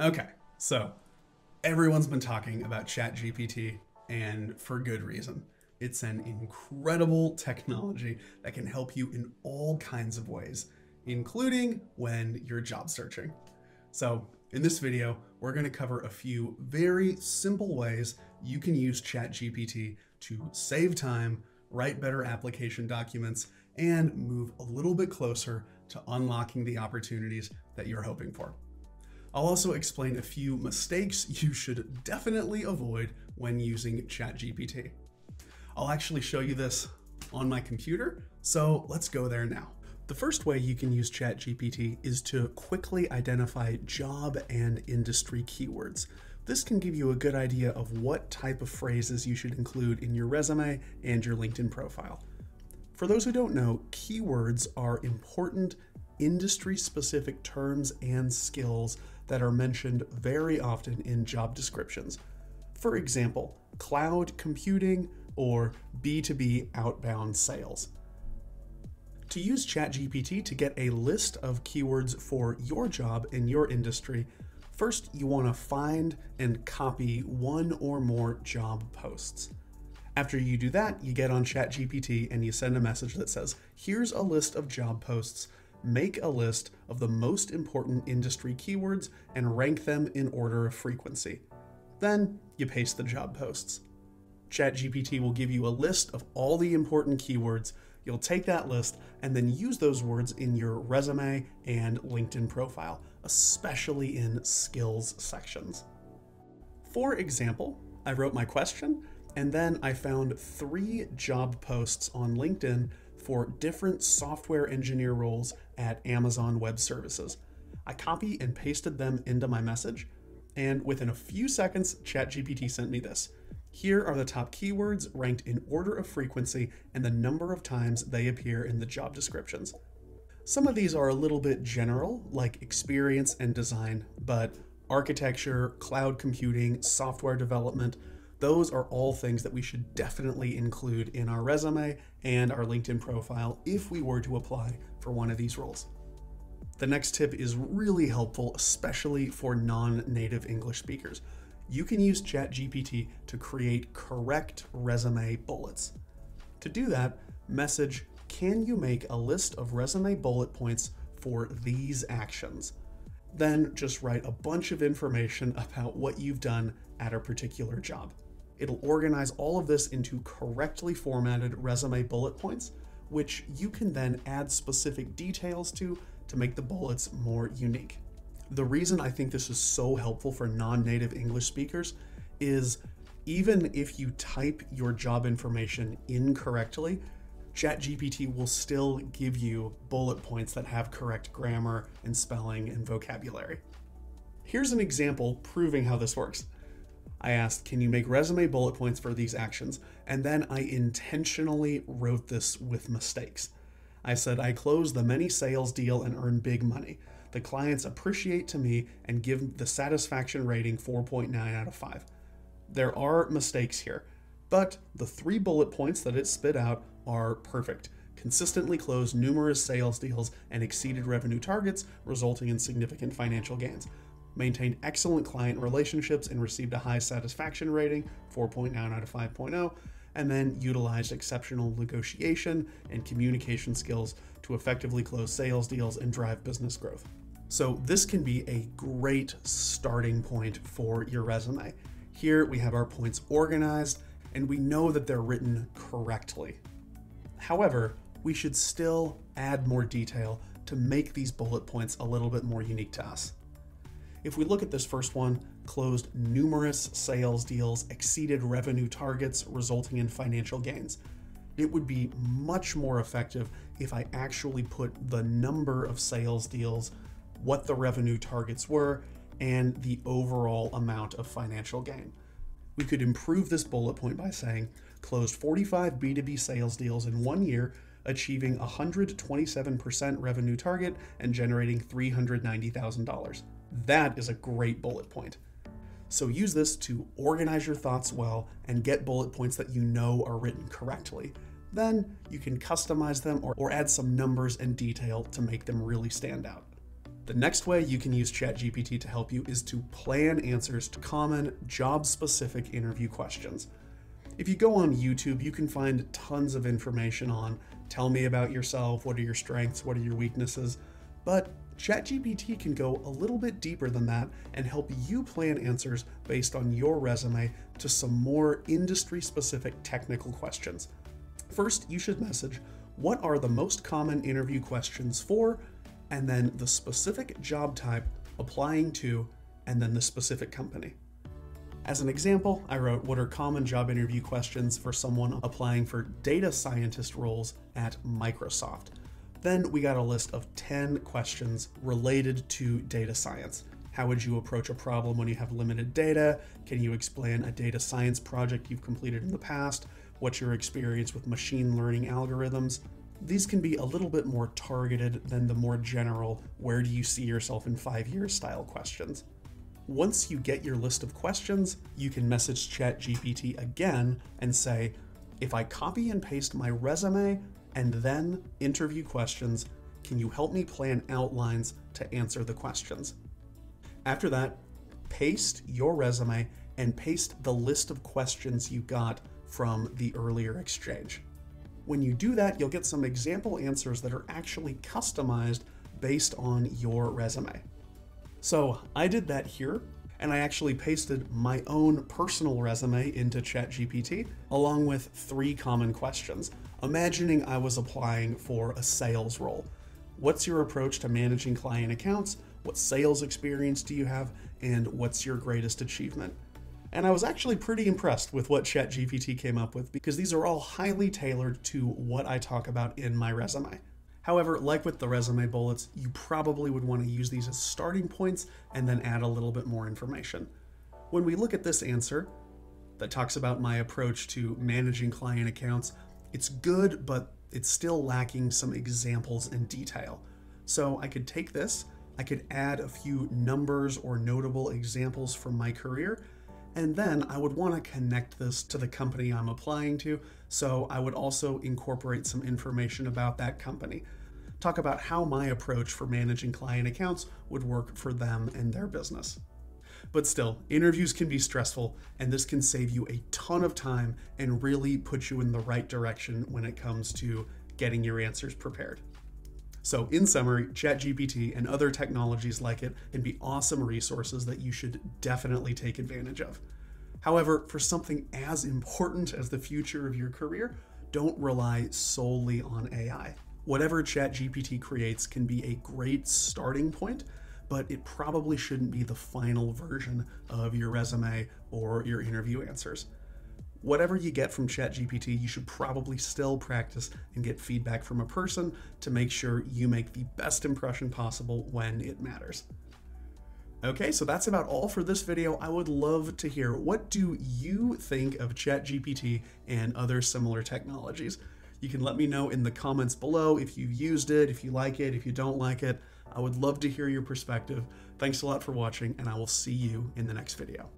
Okay, so everyone's been talking about ChatGPT, and for good reason. It's an incredible technology that can help you in all kinds of ways, including when you're job searching. So, in this video, we're going to cover a few very simple ways you can use ChatGPT to save time, write better application documents, and move a little bit closer to unlocking the opportunities that you're hoping for. I'll also explain a few mistakes you should definitely avoid when using ChatGPT. I'll actually show you this on my computer, so let's go there now. The first way you can use ChatGPT is to quickly identify job and industry keywords. This can give you a good idea of what type of phrases you should include in your resume and your LinkedIn profile. For those who don't know, keywords are important industry specific terms and skills that are mentioned very often in job descriptions. For example, cloud computing or B2B outbound sales. To use ChatGPT to get a list of keywords for your job in your industry, first you want to find and copy one or more job posts. After you do that, you get on ChatGPT and you send a message that says, Here's a list of job posts. Make a list of the most important industry keywords and rank them in order of frequency. Then you paste the job posts. ChatGPT will give you a list of all the important keywords You'll take that list and then use those words in your resume and LinkedIn profile, especially in skills sections. For example, I wrote my question and then I found three job posts on LinkedIn for different software engineer roles at Amazon Web Services. I copy and pasted them into my message, and within a few seconds, ChatGPT sent me this. Here are the top keywords ranked in order of frequency and the number of times they appear in the job descriptions. Some of these are a little bit general, like experience and design, but architecture, cloud computing, software development, those are all things that we should definitely include in our resume and our LinkedIn profile if we were to apply for one of these roles. The next tip is really helpful, especially for non native English speakers you can use ChatGPT to create correct resume bullets. To do that, message, can you make a list of resume bullet points for these actions? Then just write a bunch of information about what you've done at a particular job. It'll organize all of this into correctly formatted resume bullet points, which you can then add specific details to to make the bullets more unique. The reason I think this is so helpful for non native English speakers is even if you type your job information incorrectly, ChatGPT will still give you bullet points that have correct grammar and spelling and vocabulary. Here's an example proving how this works. I asked, Can you make resume bullet points for these actions? And then I intentionally wrote this with mistakes. I said, I closed the many sales deal and earned big money the clients appreciate to me and give the satisfaction rating 4.9 out of 5. There are mistakes here, but the three bullet points that it spit out are perfect. Consistently closed numerous sales deals and exceeded revenue targets, resulting in significant financial gains. Maintained excellent client relationships and received a high satisfaction rating, 4.9 out of 5.0 and then utilized exceptional negotiation and communication skills to effectively close sales deals and drive business growth. So this can be a great starting point for your resume. Here we have our points organized and we know that they're written correctly. However, we should still add more detail to make these bullet points a little bit more unique to us. If we look at this first one, closed numerous sales deals, exceeded revenue targets, resulting in financial gains. It would be much more effective if I actually put the number of sales deals what the revenue targets were, and the overall amount of financial gain. We could improve this bullet point by saying closed 45 B2B sales deals in one year, achieving 127% revenue target and generating $390,000. That is a great bullet point. So use this to organize your thoughts well and get bullet points that you know are written correctly. Then you can customize them or, or add some numbers and detail to make them really stand out. The next way you can use ChatGPT to help you is to plan answers to common job specific interview questions. If you go on YouTube, you can find tons of information on tell me about yourself, what are your strengths, what are your weaknesses, but ChatGPT can go a little bit deeper than that and help you plan answers based on your resume to some more industry specific technical questions. First, you should message what are the most common interview questions for, and then the specific job type applying to, and then the specific company. As an example, I wrote what are common job interview questions for someone applying for data scientist roles at Microsoft. Then we got a list of 10 questions related to data science. How would you approach a problem when you have limited data? Can you explain a data science project you've completed in the past? What's your experience with machine learning algorithms? These can be a little bit more targeted than the more general, where do you see yourself in five years style questions. Once you get your list of questions, you can message ChatGPT again and say, if I copy and paste my resume and then interview questions, can you help me plan outlines to answer the questions? After that, paste your resume and paste the list of questions you got from the earlier exchange. When you do that, you'll get some example answers that are actually customized based on your resume. So I did that here, and I actually pasted my own personal resume into ChatGPT, along with three common questions. Imagining I was applying for a sales role. What's your approach to managing client accounts? What sales experience do you have? And what's your greatest achievement? And I was actually pretty impressed with what ChatGPT came up with because these are all highly tailored to what I talk about in my resume. However, like with the resume bullets, you probably would want to use these as starting points and then add a little bit more information. When we look at this answer that talks about my approach to managing client accounts, it's good, but it's still lacking some examples and detail. So I could take this, I could add a few numbers or notable examples from my career, and then I would want to connect this to the company I'm applying to, so I would also incorporate some information about that company. Talk about how my approach for managing client accounts would work for them and their business. But still, interviews can be stressful, and this can save you a ton of time and really put you in the right direction when it comes to getting your answers prepared. So, in summary, ChatGPT and other technologies like it can be awesome resources that you should definitely take advantage of. However, for something as important as the future of your career, don't rely solely on AI. Whatever ChatGPT creates can be a great starting point, but it probably shouldn't be the final version of your resume or your interview answers whatever you get from ChatGPT, you should probably still practice and get feedback from a person to make sure you make the best impression possible when it matters. Okay, so that's about all for this video. I would love to hear what do you think of ChatGPT and other similar technologies? You can let me know in the comments below if you've used it, if you like it, if you don't like it. I would love to hear your perspective. Thanks a lot for watching, and I will see you in the next video.